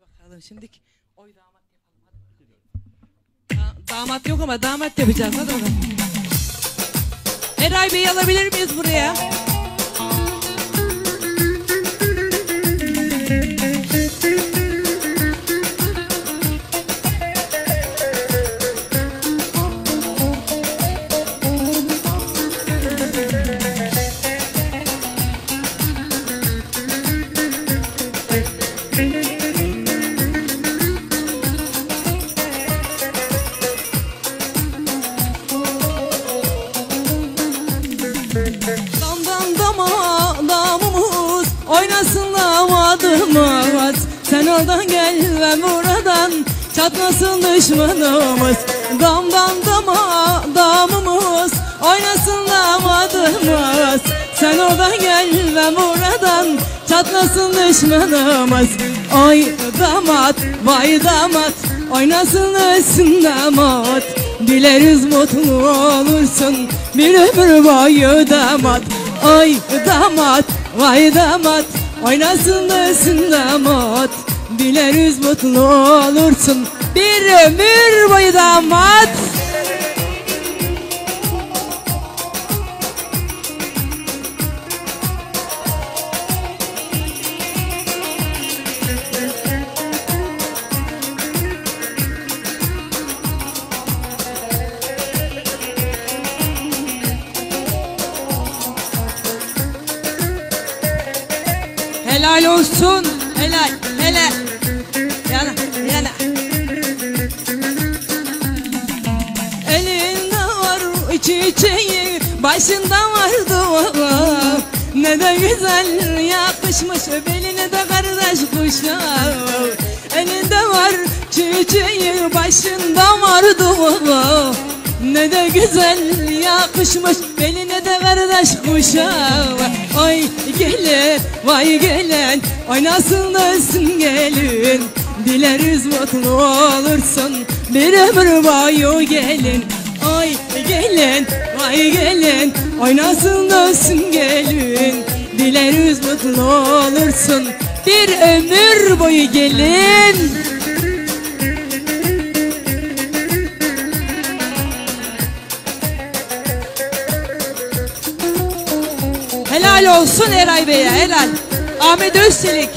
bakalım şimdi oy damat yapalım hadi. Da- damat yok ama damat yapacağız hadi bakalım. Eray Bey'i alabilir miyiz buraya? Dam dam dama damımız Oynasın damadımız Sen oradan gel ben buradan Çatlasın düşmanımız. Dam dam dama damımız Oynasın damadımız Sen oradan gel ben buradan Çatlasın düşmanımız. Oy damat vay damat Oynasın ölsün damat. Dileriz mutlu olursun Bir ömür boyu damat Ay damat vay damat Oynasın ölsün damat. Dileriz mutlu olursun Bir ömür boyu damat Helal olsun. Helal helal. Yana yana Elinde var çiçeği Başında var dua Ne de güzel yakışmış Beline de kardeş kuşağı Elinde var çiçeği Başında var dua ne de güzel yakışmış Beline de kardeş kuşağı Ay gelin vay gelin Oynasın dönsün gelin. Dileriz mutlu olursun Bir ömür boyu gelin. Ay gelin vay gelin Oynasın dönsün gelin. Dileriz mutlu olursun Bir ömür boyu gelin Helal olsun Eray Bey'e helal. Ahmet Özçelik.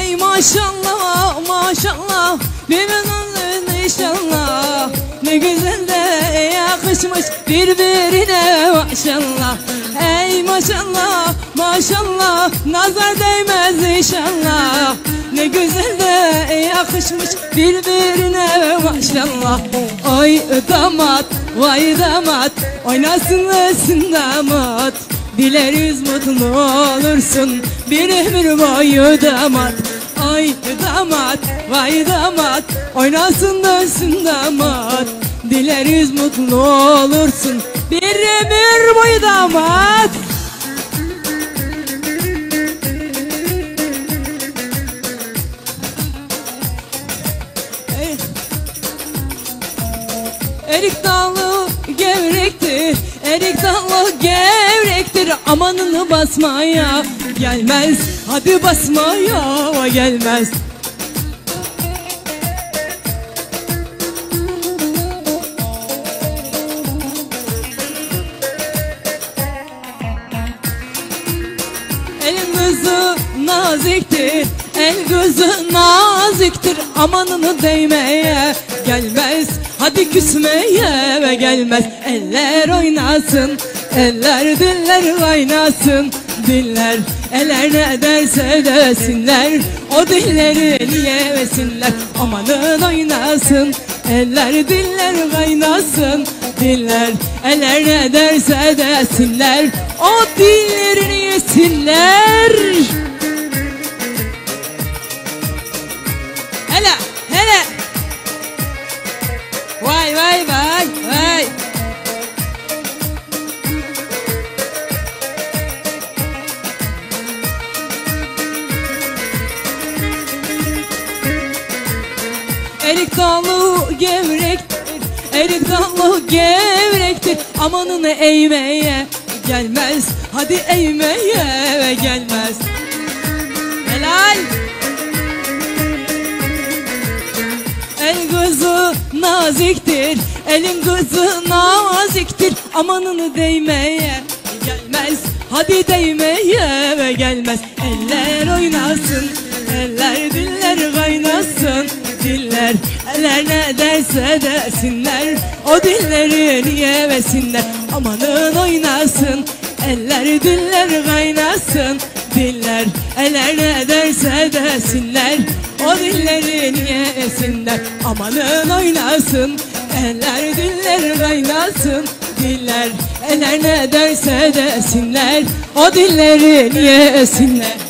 Ey maşallah maşallah. Birbirinin inşallah. Ne güzel de yakışmış birbirine maşallah. Ey maşallah maşallah. Nazar değmez inşallah Ne güzel de yakışmış birbirine. Maşallah. Oy damat vay damat. Oynasın ölsün damat Dileriz mutlu olursun. Bir ömür boyu damat. Ay damat vay damat. Oynasın dönsün damat Dileriz mutlu olursun. Bir ömür boyu damat Erik dalı gevrektir Erik dalı gevrektir. Amanını basmaya gelmez Hadi basmaya gelmez. Elin kızı naziktir El kızı naziktir. Amanını değmeye gelmez Hadi küsmeye ve gelmez Eller oynasın Eller diller oynasın. Diller eller ne derse desinler O dilleri niye yesinler? Amanın oynasın Eller diller kaynasın Diller eller ne derse desinler O dillerini yesinler Erik dalı gevrektir Erik dalı gevrektir Amanını eğmeye gelmez Hadi eğmeye gelmez. Helal. El kızı naziktir Elin kızı naziktir. Amanını değmeye gelmez Hadi değmeye gelmez. Eller oynasın Eller diller kaynasın Diller eller ne derse desinler. O dilleri niye vesinler Amanın oynasın Eller diller kaynasın. Diller eller ne derse desinler. O dilleri niye esinler Amanın oynasın Eller diller kaynasın. Diller eller ne derse desinler. O dilleri niye esinler